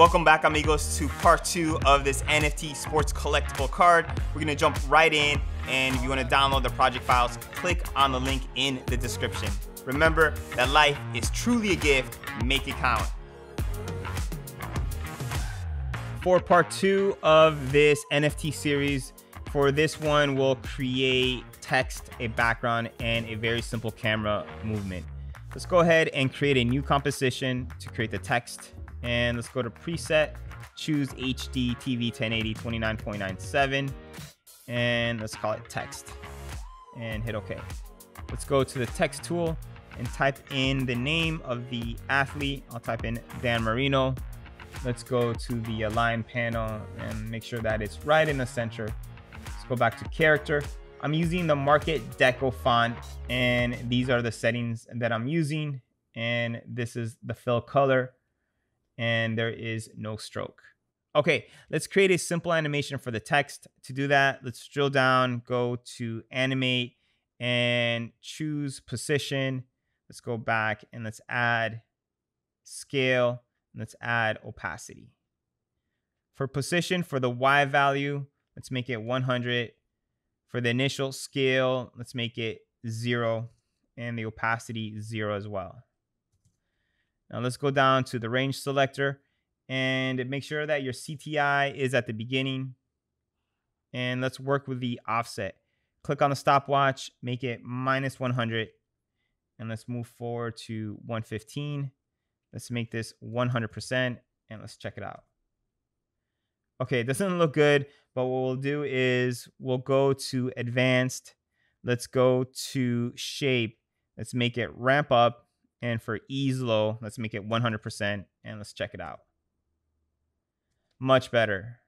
Welcome back, amigos, to part two of this NFT sports collectible card. We're gonna jump right in, and if you wanna download the project files, click on the link in the description. Remember that life is truly a gift, make it count. For part two of this NFT series, for this one, we'll create text, a background, and a very simple camera movement. Let's go ahead and create a new composition to create the text and let's go to preset, choose HD TV 1080 29.97, and let's call it text and hit OK. Let's go to the text tool and type in the name of the athlete. I'll type in Dan Marino. Let's go to the align panel and make sure that it's right in the center. Let's go back to character. I'm using the Market Deco font and these are the settings that I'm using. And this is the fill color and there is no stroke. Okay, let's create a simple animation for the text. To do that, let's drill down, go to animate and choose position. Let's go back and let's add scale. And let's add opacity. For position, for the Y value, let's make it 100. For the initial scale, let's make it zero and the opacity zero as well. Now let's go down to the range selector and make sure that your CTI is at the beginning. And let's work with the offset. Click on the stopwatch, make it minus 100. And let's move forward to 115. Let's make this 100% and let's check it out. Okay, it doesn't look good, but what we'll do is we'll go to advanced. Let's go to shape. Let's make it ramp up and for ease low, let's make it 100% and let's check it out. Much better.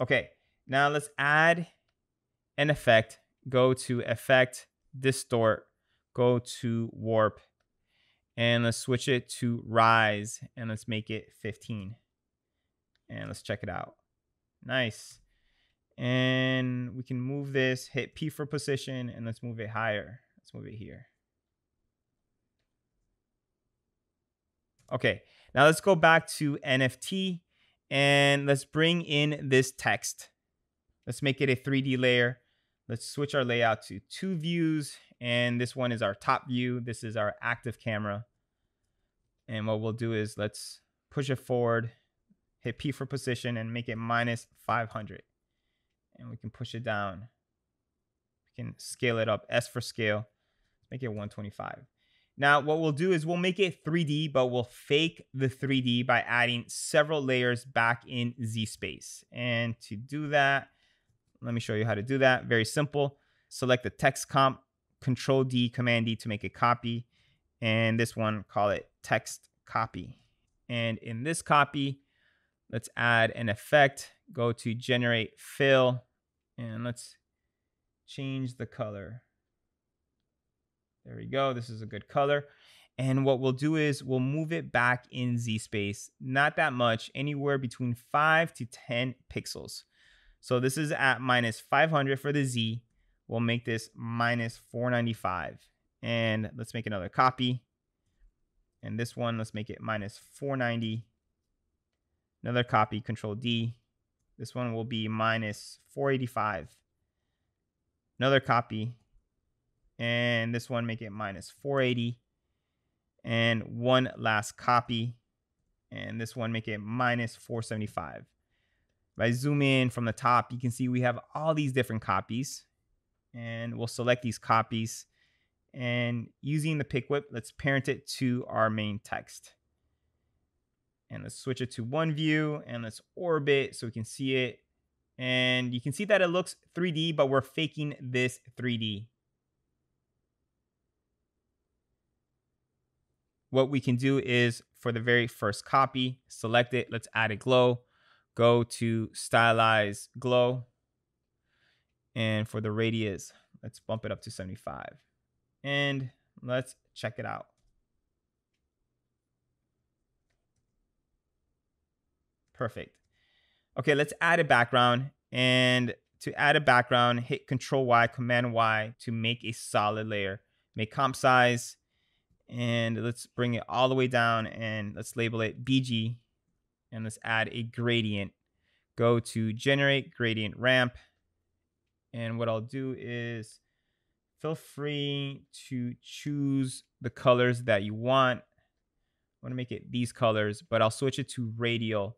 Okay, now let's add an effect. Go to effect, distort, go to warp, and let's switch it to rise and let's make it 15. And let's check it out. Nice. And we can move this, hit P for position, and let's move it higher. Move it here. Okay, now let's go back to NFT and let's bring in this text. Let's make it a 3D layer. Let's switch our layout to two views. And this one is our top view. This is our active camera. And what we'll do is let's push it forward, hit P for position and make it minus 500. And we can push it down. We can scale it up, S for scale make it 125. Now, what we'll do is we'll make it 3D, but we'll fake the 3D by adding several layers back in Z-Space. And to do that, let me show you how to do that. Very simple. Select the text comp, Control D, Command D to make a copy. And this one, call it text copy. And in this copy, let's add an effect. Go to generate fill, and let's change the color. There we go. This is a good color. And what we'll do is we'll move it back in Z space, not that much, anywhere between 5 to 10 pixels. So this is at minus 500 for the Z. We'll make this minus 495. And let's make another copy. And this one, let's make it minus 490. Another copy, Control D. This one will be minus 485. Another copy, and this one make it minus 480 and one last copy. And this one make it minus 475 if i zoom in from the top you can see we have all these different copies. And we'll select these copies. And using the pick whip let's parent it to our main text. And let's switch it to one view and let's orbit so we can see it. And you can see that it looks 3d but we're faking this 3d what we can do is for the very first copy, select it. Let's add a glow. Go to stylize glow. And for the radius, let's bump it up to 75. And let's check it out. Perfect. Okay, let's add a background. And to add a background, hit Control Y, Command Y to make a solid layer. Make comp size And let's bring it all the way down and let's label it BG. And let's add a gradient. Go to generate gradient ramp. And what I'll do is feel free to choose the colors that you want. I want to make it these colors, but I'll switch it to radial.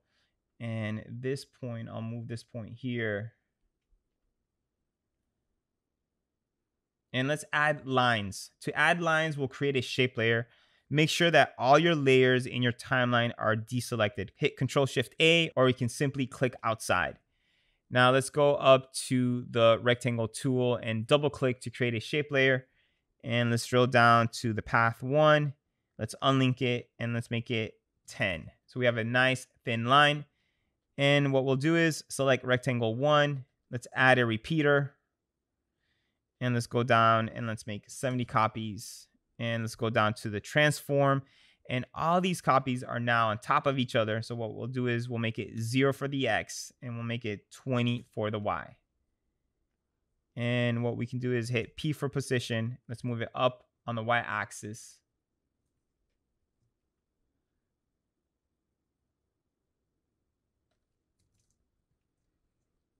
And this point, I'll move this point here. And let's add lines. To add lines, we'll create a shape layer. Make sure that all your layers in your timeline are deselected. Hit Control Shift A, or you can simply click outside. Now let's go up to the rectangle tool and double click to create a shape layer. And let's drill down to the path one. Let's unlink it and let's make it 10. So we have a nice thin line. And what we'll do is select rectangle one. Let's add a repeater and let's go down and let's make 70 copies and let's go down to the transform. And all these copies are now on top of each other. So what we'll do is we'll make it 0 for the x and we'll make it 20 for the y. And what we can do is hit p for position. Let's move it up on the y axis.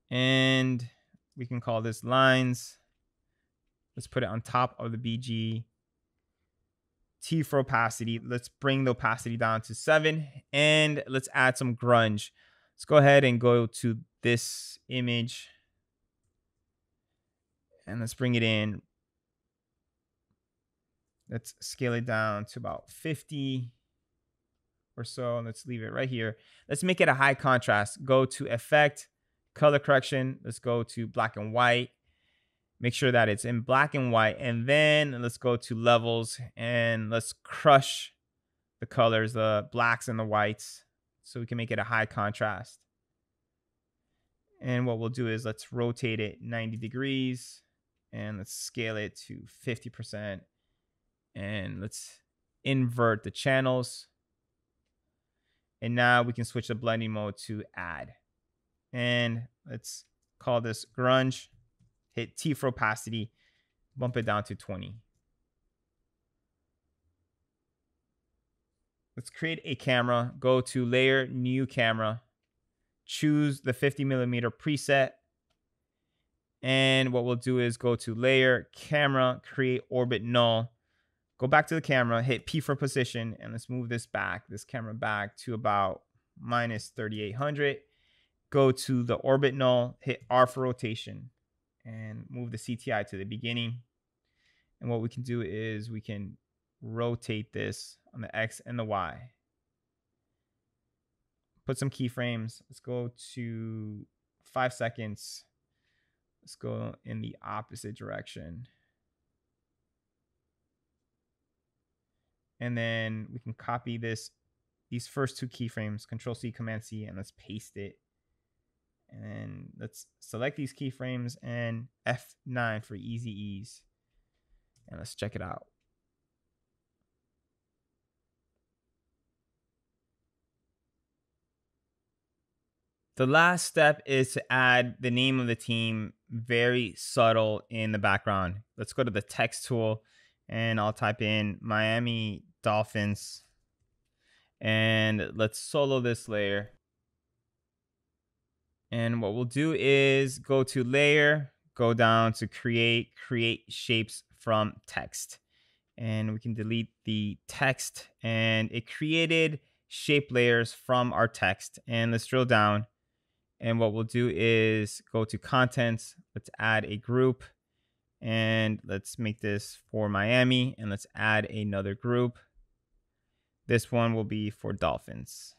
And we can call this lines Let's put it on top of the BG. T for opacity. Let's bring the opacity down to seven and let's add some grunge. Let's go ahead and go to this image and let's bring it in. Let's scale it down to about 50 or so. And Let's leave it right here. Let's make it a high contrast. Go to effect, color correction. Let's go to black and white make sure that it's in black and white. And then let's go to levels and let's crush the colors, the blacks and the whites, so we can make it a high contrast. And what we'll do is let's rotate it 90 degrees and let's scale it to 50%. And let's invert the channels. And now we can switch the blending mode to add. And let's call this grunge hit T for opacity, bump it down to 20. Let's create a camera, go to layer, new camera, choose the 50 millimeter preset. And what we'll do is go to layer, camera, create orbit null. Go back to the camera, hit P for position, and let's move this back, this camera back to about minus 3800. Go to the orbit null, hit R for rotation and move the CTI to the beginning. And what we can do is we can rotate this on the X and the Y. Put some keyframes. Let's go to five seconds. Let's go in the opposite direction. And then we can copy this, these first two keyframes, Control C, Command C, and let's paste it and then let's select these keyframes and F9 for easy ease. And let's check it out. The last step is to add the name of the team very subtle in the background. Let's go to the text tool and I'll type in Miami Dolphins and let's solo this layer. And what we'll do is go to layer, go down to create, create shapes from text. And we can delete the text and it created shape layers from our text. And let's drill down. And what we'll do is go to contents. Let's add a group and let's make this for Miami and let's add another group. This one will be for Dolphins.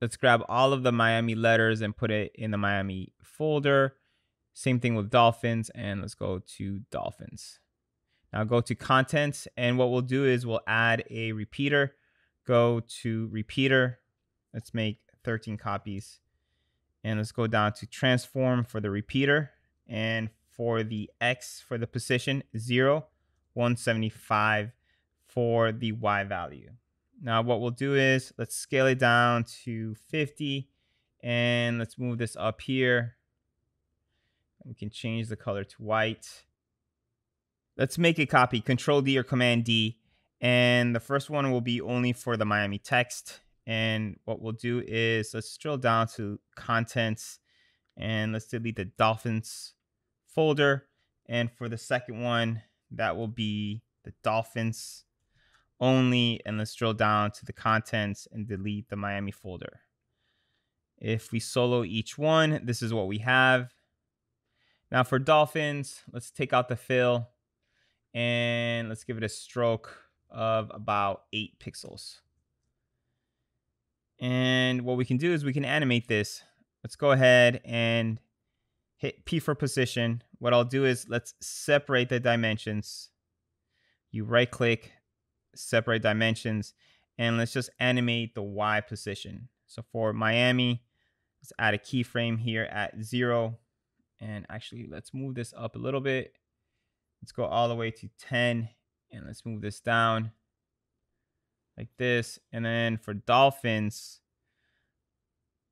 Let's grab all of the Miami letters and put it in the Miami folder. Same thing with Dolphins, and let's go to Dolphins. Now go to Contents, and what we'll do is we'll add a repeater. Go to Repeater. Let's make 13 copies. And let's go down to Transform for the repeater. And for the X for the position, 0, 175 for the Y value. Now what we'll do is let's scale it down to 50 and let's move this up here. We can change the color to white. Let's make a copy, Control D or Command D, And the first one will be only for the Miami text. And what we'll do is let's drill down to contents and let's delete the Dolphins folder. And for the second one, that will be the Dolphins only. And let's drill down to the contents and delete the Miami folder. If we solo each one, this is what we have. Now for Dolphins, let's take out the fill and let's give it a stroke of about eight pixels. And what we can do is we can animate this. Let's go ahead and hit P for position. What I'll do is let's separate the dimensions. You right click, separate dimensions, and let's just animate the Y position. So for Miami, let's add a keyframe here at zero. And actually, let's move this up a little bit. Let's go all the way to 10 and let's move this down like this. And then for Dolphins,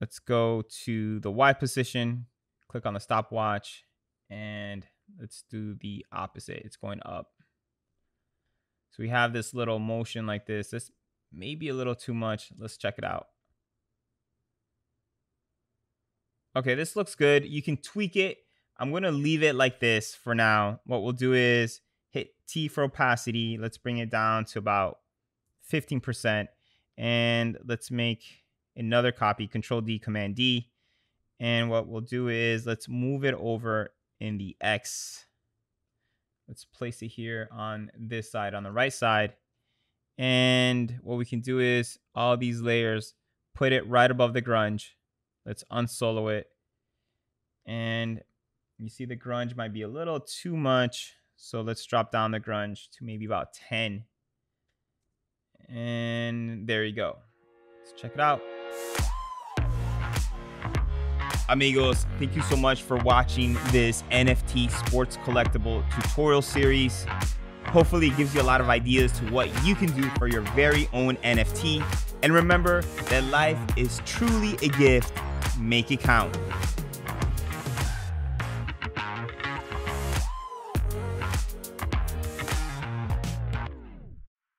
let's go to the Y position, click on the stopwatch, and let's do the opposite. It's going up. So we have this little motion like this. This may be a little too much. Let's check it out. Okay, this looks good. You can tweak it. I'm going to leave it like this for now. What we'll do is hit T for opacity. Let's bring it down to about 15%. And let's make another copy, Control D, Command D. And what we'll do is let's move it over in the X. Let's place it here on this side, on the right side. And what we can do is all these layers, put it right above the grunge. Let's unsolo it. And you see the grunge might be a little too much. So let's drop down the grunge to maybe about 10. And there you go. Let's check it out. Amigos, thank you so much for watching this NFT sports collectible tutorial series. Hopefully it gives you a lot of ideas to what you can do for your very own NFT. And remember that life is truly a gift. Make it count.